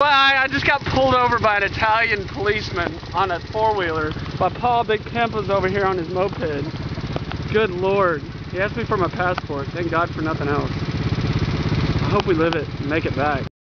Well, I, just got pulled over by an Italian policeman on a four-wheeler. While Paul Big Pimpa's over here on his moped. Good lord. He asked me for my passport. Thank God for nothing else. I hope we live it and make it back.